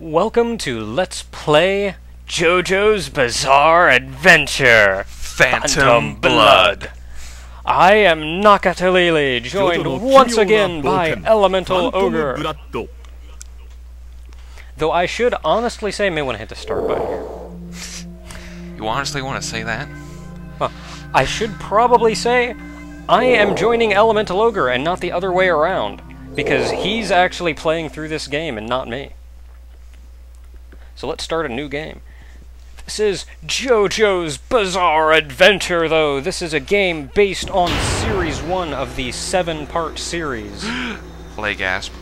Welcome to Let's Play JoJo's Bizarre Adventure Phantom Blood. I am Naka Teleeli, joined once again by Elemental Ogre. Though I should honestly say, I may want to hit the start button here. You honestly want to say that? Well, I should probably say I am joining Elemental Ogre and not the other way around, because he's actually playing through this game and not me. So let's start a new game. This is JoJo's Bizarre Adventure, though. This is a game based on Series 1 of the seven-part series. Play gasp.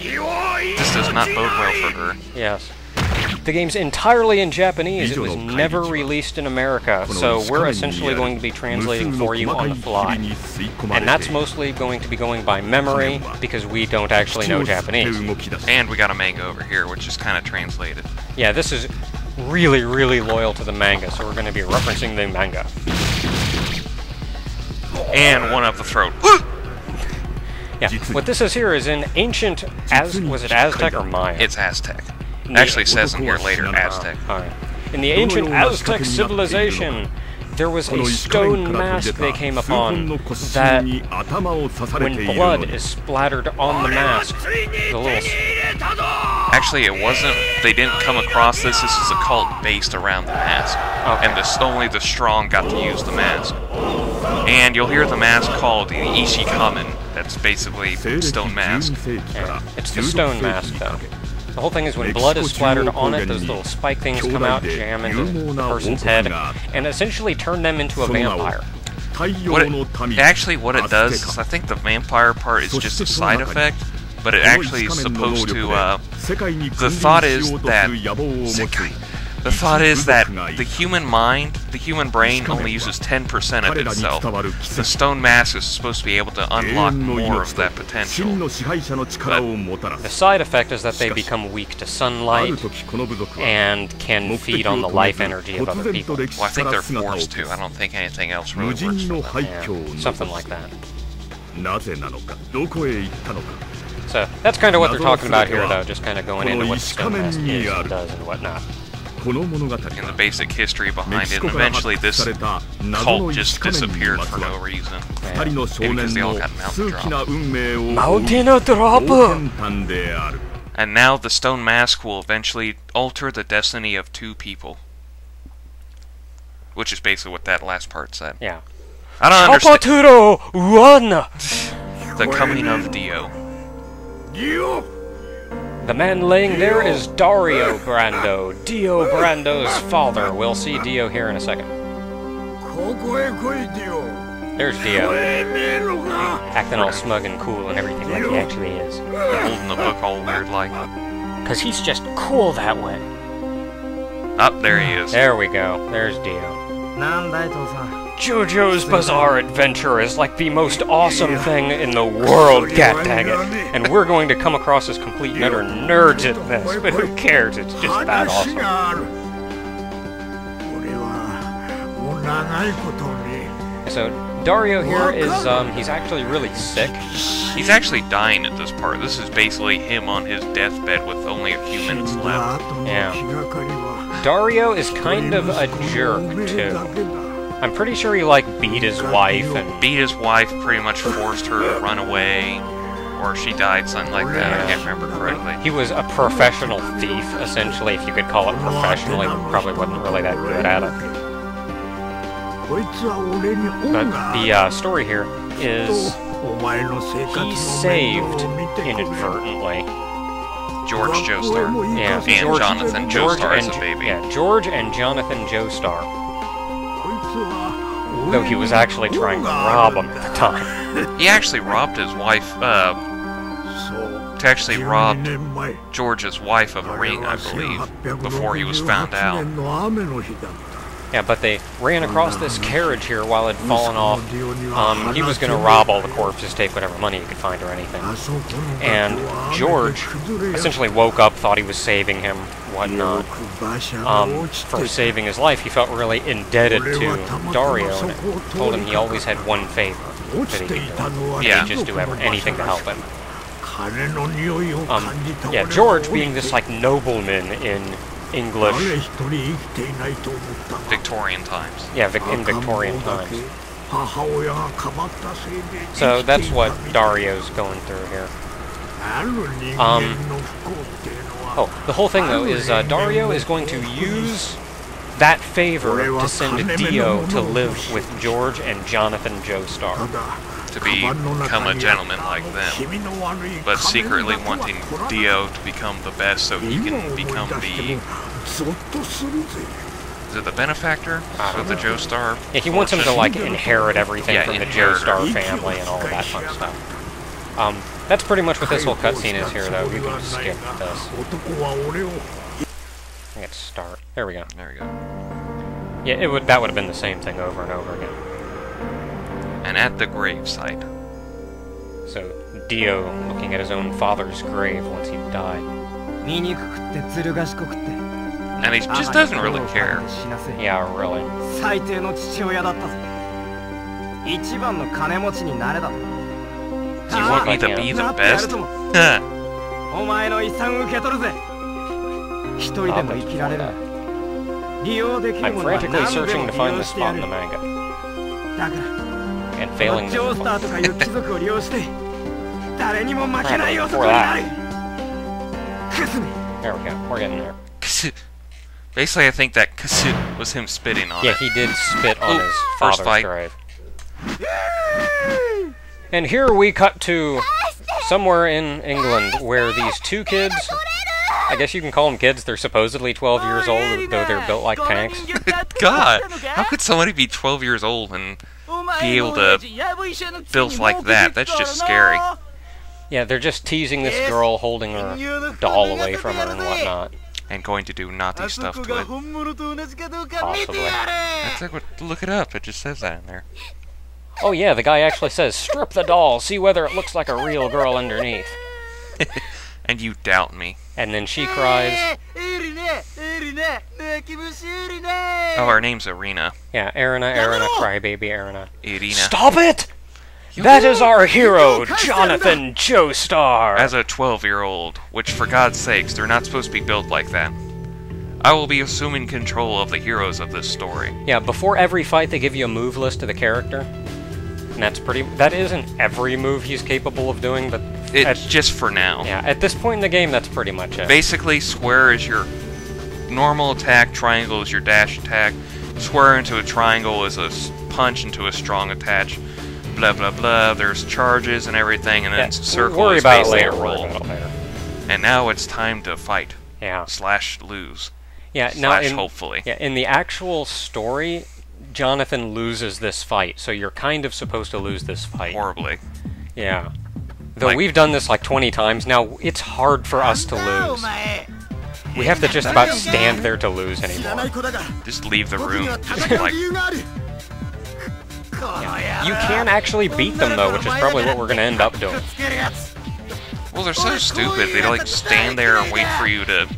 This does not bode well for her. Yes. The game's entirely in Japanese. It was never released in America, so we're essentially going to be translating for you on the fly. And that's mostly going to be going by memory, because we don't actually know Japanese. And we got a manga over here, which is kind of translated. Yeah, this is really, really loyal to the manga, so we're going to be referencing the manga. And one up the throat. Yeah, what this is here is in ancient, Az was it Aztec or Maya? It's Aztec. Actually says in here later, Aztec. In the ancient Aztec civilization, there was a stone mask they came upon that, when blood is splattered on the mask, the little... Actually, it wasn't. They didn't come across this. This is a cult based around the mask. Okay. And this, only the strong got to use the mask. And you'll hear the mask called the Ishikamen. That's basically stone mask. Yeah, it's the stone mask, though. The whole thing is when blood is splattered on it, those little spike things come out, jam into the person's head, and essentially turn them into a vampire. What it, actually, what it does is I think the vampire part is just a side effect, but it actually is supposed to. Uh, the thought is that Sekai. The thought is that the human mind, the human brain, only uses 10% of itself. The stone mask is supposed to be able to unlock more of that potential. The side effect is that they become weak to sunlight and can feed on the life energy of other people. Well, I think they're forced to. I don't think anything else really works for them. Yeah, something like that. So that's kind of what they're talking about here, though, just kind of going into what the stone mask is and does and whatnot. And the basic history behind it, and eventually this cult just disappeared for no reason. Maybe because they all got mountain drop. Mountain drop! And now the stone mask will eventually alter the destiny of two people. Which is basically what that last part said. Yeah. I don't understand Chapaturo, run! the coming of Dio. Dio. The man laying there is Dario Brando, Dio Brando's father. We'll see Dio here in a second. There's Dio, acting all smug and cool and everything like he actually is. Holding the book all weird like. Cause he's just cool that way. Up there he is. There we go. There's Dio. JoJo's Bizarre Adventure is like the most awesome thing in the world, god dang it. And we're going to come across as complete and utter nerds at this, but who cares? It's just that awesome. So Dario here is um he's actually really sick. He's actually dying at this part. This is basically him on his deathbed with only a few minutes left. Yeah. Dario is kind of a jerk too. I'm pretty sure he like beat his wife and Beat his wife, pretty much forced her to run away, or she died, something like that. I can't remember correctly. he was a professional thief, essentially, if you could call it professional. He probably wasn't really that good at it. But the uh, story here is he saved inadvertently. George Joestar. Yeah, And George, Jonathan George Joestar as and a baby. Yeah, George and Jonathan Joestar. Though he was actually trying to rob him at the time. He actually robbed his wife, uh, to actually robbed George's wife of a ring, I believe, before he was found out. Yeah, but they ran across this carriage here while it had fallen off. Um, he was going to rob all the corpses, take whatever money he could find or anything. And George essentially woke up, thought he was saving him, whatnot. Um, for saving his life, he felt really indebted to Dario, and told him he always had one favor that he could do. Yeah. He'd just do anything to help him. Um, yeah, George being this like nobleman in English. Victorian times. Yeah, Vic in Victorian times. So that's what Dario's going through here. Um, oh, the whole thing though is uh, Dario is going to use that favor to send Dio to live with George and Jonathan Joestar. To be, become a gentleman like them, but secretly wanting Dio to become the best so he can become the is it the benefactor of the Joestar? Yeah, he wants him to like inherit everything yeah, from the Joestar family and all of that fun stuff. Um, that's pretty much what this whole cutscene is here, though. We can skip this. Let's start. There we go. There we go. Yeah, it would. That would have been the same thing over and over again. And at the gravesite. So Dio looking at his own father's grave once he died. And he just doesn't really care. Yeah, really. Do you want me to be the best? I'm frantically searching to find the spot in the manga. And failing Before that. There we go. We're getting there. Basically, I think that Kasut was him spitting on yeah, it. Yeah, he did spit on Ooh, his father's first fight. grave. And here we cut to somewhere in England where these two kids, I guess you can call them kids, they're supposedly 12 years old, though they're built like tanks. God, how could somebody be 12 years old and be able to build like that? That's just scary. Yeah, they're just teasing this girl holding her doll away from her and whatnot. And going to do naughty stuff to it. Possibly. That's like what, look it up, it just says that in there. Oh yeah, the guy actually says, strip the doll, see whether it looks like a real girl underneath. and you doubt me. And then she cries. Oh, her name's Irina. Yeah, Erina, Erina, crybaby Erina. Irina. Stop it! That is our hero, Jonathan Joestar! As a 12-year-old, which for God's sakes, they're not supposed to be built like that. I will be assuming control of the heroes of this story. Yeah, before every fight they give you a move list of the character. And that's pretty... That isn't every move he's capable of doing, but... It's just for now. Yeah, at this point in the game, that's pretty much it. Basically, square is your normal attack, triangle is your dash attack, square into a triangle is a punch into a strong attach, blah blah blah, there's charges and everything, and then yeah, circle worry is about basically later, a roll. And now it's time to fight. Yeah. Slash lose. Yeah, slash now in, hopefully. Yeah, in the actual story, Jonathan loses this fight, so you're kind of supposed to lose this fight. Horribly. Yeah. Though like, we've done this like 20 times now, it's hard for us to lose. We have to just about stand there to lose anymore. Just leave the room. like... yeah. You can actually beat them though, which is probably what we're going to end up doing. Well, they're so stupid. They like stand there and wait for you to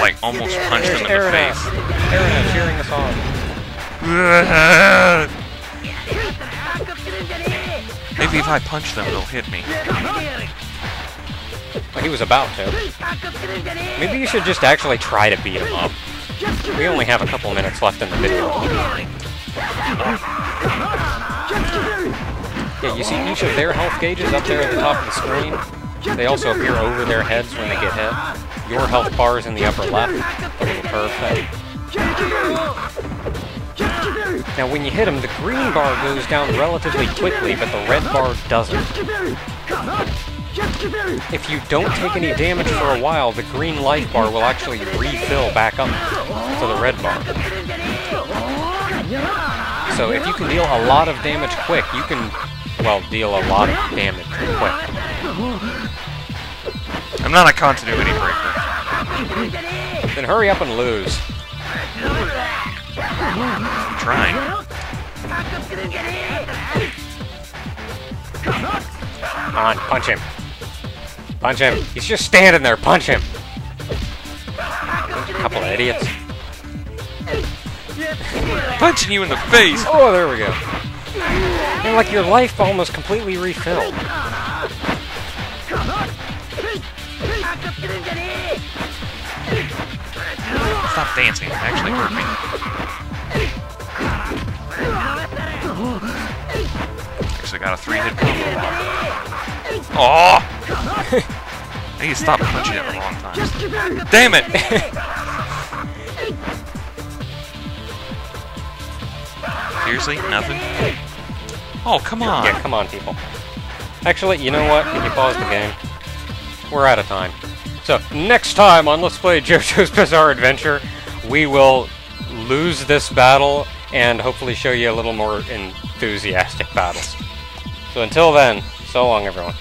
like almost punch them in the Erina. face. Erina cheering us on. Maybe if I punch them, they'll hit me. Well, he was about to. Maybe you should just actually try to beat him up. We only have a couple minutes left in the video. Yeah, you see each of their health gauges up there at the top of the screen? They also appear over their heads when they get hit. Your health bar is in the upper left, the little curve thing. Now when you hit him, the green bar goes down relatively quickly, but the red bar doesn't. If you don't take any damage for a while, the green life bar will actually refill back up to the red bar. So if you can deal a lot of damage quick, you can, well, deal a lot of damage quick. I'm not a continuity breaker. Then hurry up and lose. I'm trying. Come on, punch him. Punch him. He's just standing there. Punch him. Couple of idiots. Punching you in the face. Oh, there we go. And like your life almost completely refilled. Stop dancing. It actually hurt me. Actually got a three-hit combo. Oh! I need to stop punching at the wrong time. Damn it! Seriously? Nothing? Oh, come on! Yeah, come on, people. Actually, you know what? Can you pause the game? We're out of time. So, next time on Let's Play JoJo's Bizarre Adventure, we will lose this battle and hopefully show you a little more enthusiastic battles. So until then, so long everyone.